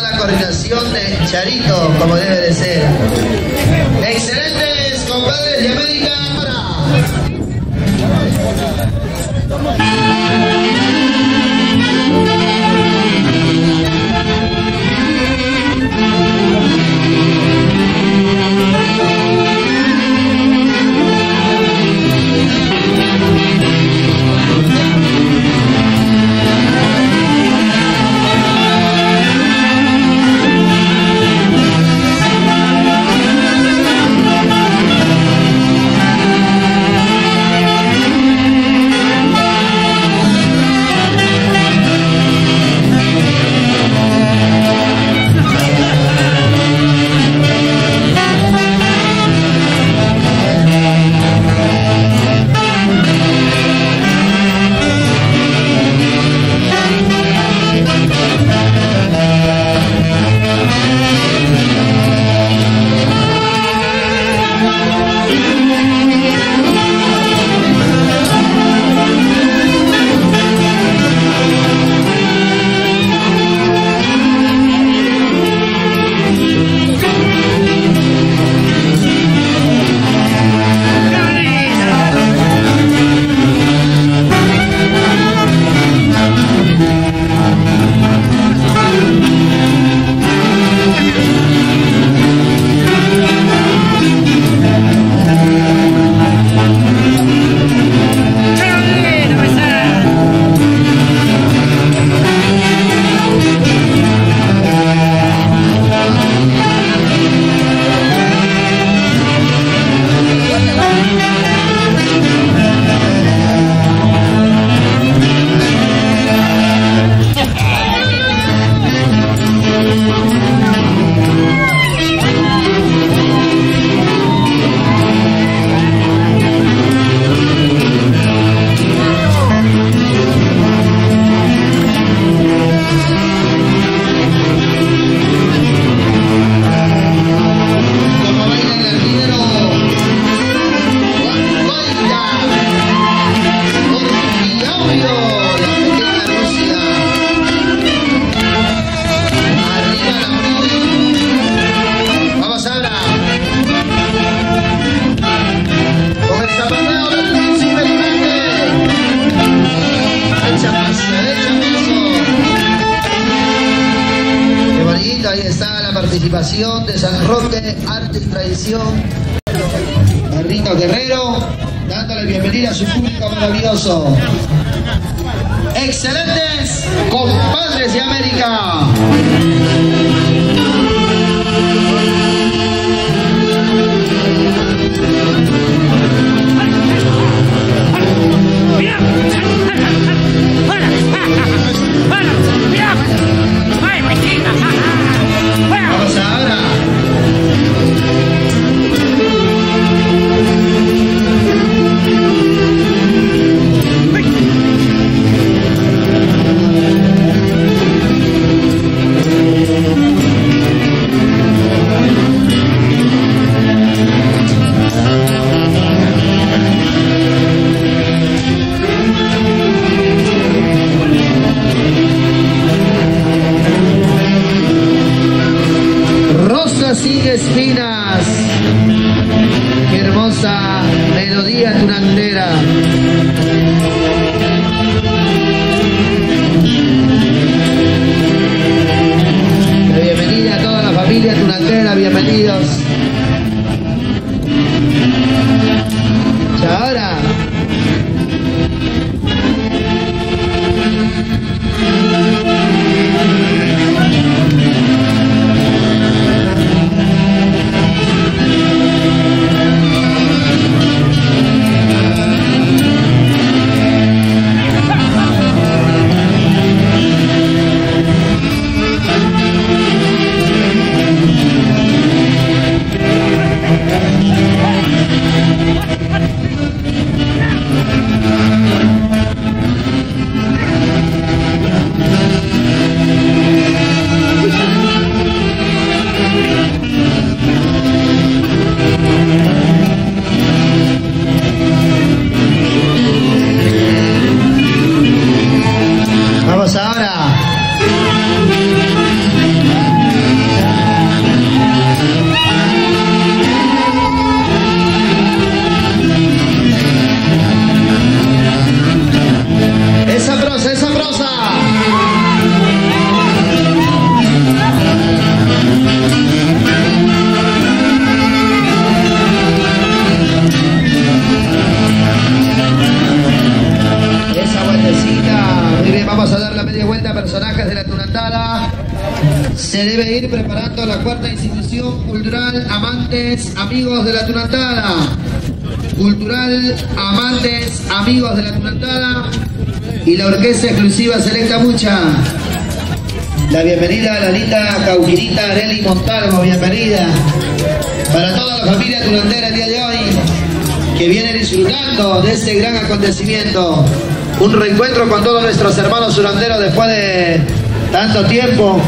la coordinación de Charito, como debe de ser. Excelentes compadres de América para. participación de San Roque, Arte y Tradición, Bernito Guerrero, dándole bienvenida a su público maravilloso. Se debe ir preparando la cuarta institución cultural Amantes Amigos de la Tunantada. Cultural Amantes Amigos de la Tunantada y la orquesta exclusiva Selecta Mucha. La bienvenida a la linda Cauquirita Areli Montalvo, bienvenida. Para toda la familia tunantera el día de hoy, que viene disfrutando de este gran acontecimiento. Un reencuentro con todos nuestros hermanos turanderos después de tanto tiempo.